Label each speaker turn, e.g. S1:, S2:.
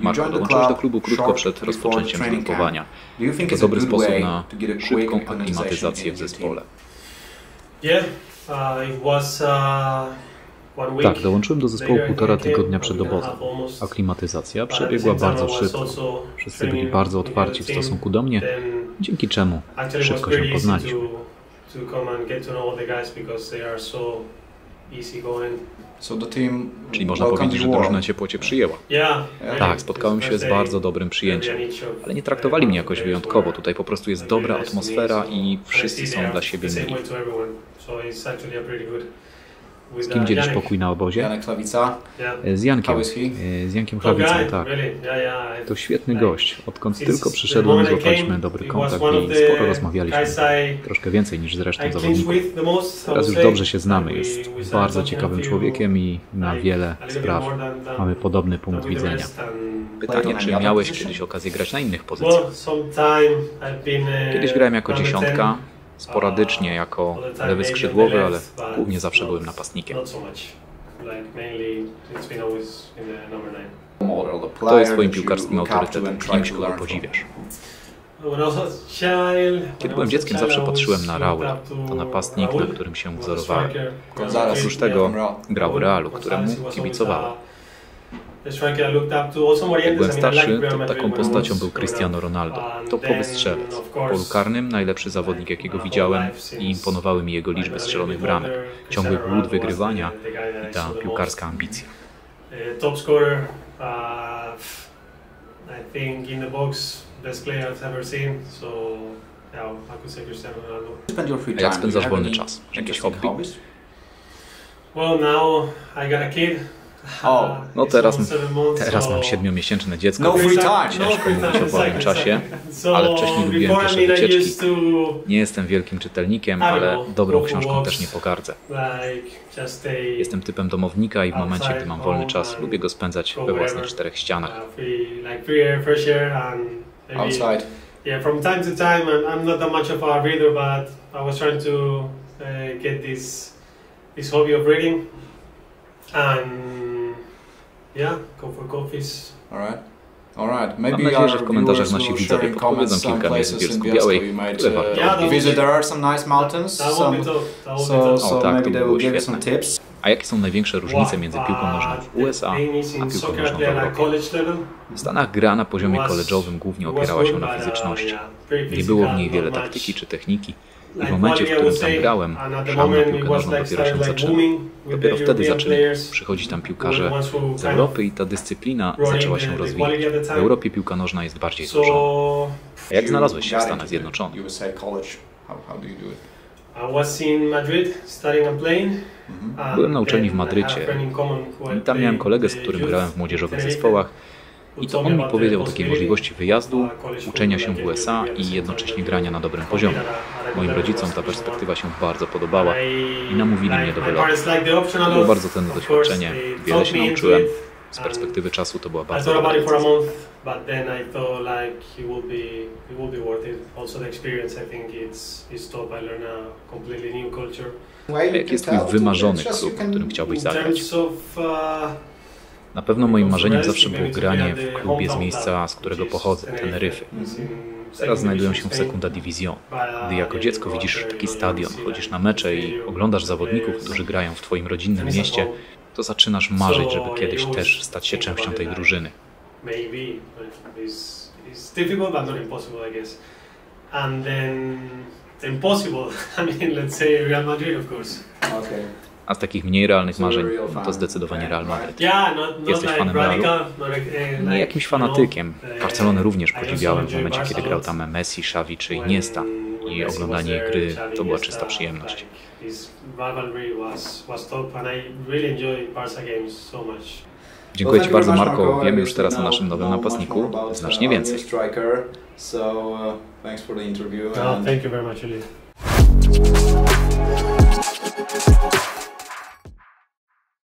S1: Marko, dołączyłeś do klubu krótko przed rozpoczęciem zgrupowania. To dobry sposób na szybką aklimatyzację w zespole. Tak, dołączyłem do zespołu półtora tygodnia przed obozem. Aklimatyzacja przebiegła bardzo szybko. Wszyscy byli bardzo otwarci w stosunku do mnie, dzięki czemu szybko się poznaliśmy. Czyli można powiedzieć, że drużyna ciepło Cię przyjęła. Tak, spotkałem się z bardzo dobrym przyjęciem, ale nie traktowali mnie jakoś wyjątkowo. Tutaj po prostu jest dobra atmosfera i wszyscy są dla siebie mili. Z kim dzielisz pokój na obozie?
S2: Janek Chlawica.
S1: Z Jankiem. Z Jankiem Chlawicą, tak. To świetny gość. Odkąd tylko przyszedłem, złapaliśmy dobry kontakt i sporo rozmawialiśmy. Troszkę więcej niż z resztą zawodników. Teraz już dobrze się znamy. Jest bardzo ciekawym człowiekiem i na wiele spraw mamy podobny punkt widzenia. Pytanie, czy miałeś kiedyś okazję grać na innych pozycjach? Kiedyś grałem jako dziesiątka, sporadycznie jako lewy skrzydłowy, ale głównie zawsze byłem napastnikiem. Kto jest twoim piłkarskim autorytetem? Kimś, kogo podziwiasz? Kiedy byłem dzieckiem, zawsze patrzyłem na Raula. To napastnik, na którym się wzorowałem. Oprócz tego grał w Realu, któremu kibicowałem. Jak byłem starszy, to taką postacią był Cristiano Ronaldo. Topowy strzelec. W polu karnym najlepszy zawodnik, jakiego widziałem i imponowały mi jego liczby strzelonych bramek, ciągły głód wygrywania i ta piłkarska ambicja. Top scorer, I think in the box, best player I've ever seen, so. A jak spędzasz wolny czas? Jakieś hobby?
S3: Well, now I got a kid.
S1: O, no teraz, teraz mam siedmiomiesięczne dziecko.
S2: No free time.
S1: Ciężko mówić o wolnym czasie, ale wcześniej lubiłem też wycieczki. Nie jestem wielkim czytelnikiem, ale dobrą książką też nie pogardzę. Jestem typem domownika i w momencie, gdy mam wolny czas, lubię go spędzać we własnych czterech ścianach.
S2: Outside.
S3: Yeah, from time to time, I'm not that much of a reader, but I was trying to uh, get this this hobby of reading, and Yeah, go for coffees.
S2: Alright. Alright.
S1: Mam nadzieję, że w komentarzach nasi widzowie podpowiedzą kilka miejsc w Bielsku Białej, które warto
S2: Visit, there are some nice mountains, some, so, so
S1: tak,
S2: maybe they will give you some tips.
S1: A jakie są największe różnice między piłką nożną w USA a piłką nożną w Europie? W Stanach gra na poziomie koleżowym głównie opierała się na fizyczności. Nie było w niej wiele taktyki czy techniki. W momencie, w którym tam grałem, szał na piłkę nożną dopiero się zaczynał. Dopiero wtedy zaczęli przychodzić tam piłkarze z Europy i ta dyscyplina zaczęła się rozwijać. W Europie piłka nożna jest bardziej złożona. A jak znalazłeś się w Stanach Zjednoczonych?
S3: Playing.
S1: Byłem na uczelni w Madrycie i tam miałem kolegę, z którym grałem w młodzieżowych zespołach i to on mi powiedział o takiej możliwości wyjazdu, uczenia się w USA i jednocześnie grania na dobrym poziomie. Moim rodzicom ta perspektywa się bardzo podobała i namówili mnie do wylotu. To było bardzo cenne doświadczenie, wiele się nauczyłem. Z perspektywy czasu to była bardzo dobra decyzja.
S3: but then I thought like it would be it would be worth it. Also the experience, I think it's it's top. I learned a completely new culture.
S1: A jaki jest twój wymarzony klub, w którym chciałbyś zagrać? Na pewno moim marzeniem zawsze było granie w klubie z miejsca, z którego pochodzę, Teneryfy. Teraz znajdują się w Sekunda Division. Gdy jako dziecko widzisz taki stadion, chodzisz na mecze i oglądasz zawodników, którzy grają w twoim rodzinnym mieście, to zaczynasz marzyć, żeby kiedyś też stać się częścią tej drużyny.
S3: And then the impossible, I mean, let's say Real Madrid, of course.
S2: Okay.
S1: A z takich mniej realnych marzeń, no to zdecydowanie Real Madryt.
S3: Yeah, not, not
S1: Jesteś fanem Realu?
S3: like, uh,
S1: Nie jakimś fanatykiem.
S3: uh,
S1: Barcelonę również podziwiałem w momencie, kiedy grał tam Messi, Xavi czy Iniesta. I oglądanie gry to była czysta przyjemność. Dziękuję Ci bardzo, Marko. Wiemy już teraz o naszym nowym napastniku znacznie więcej.
S2: Uh, thanks for the interview.
S3: No,
S2: and
S3: thank you very much.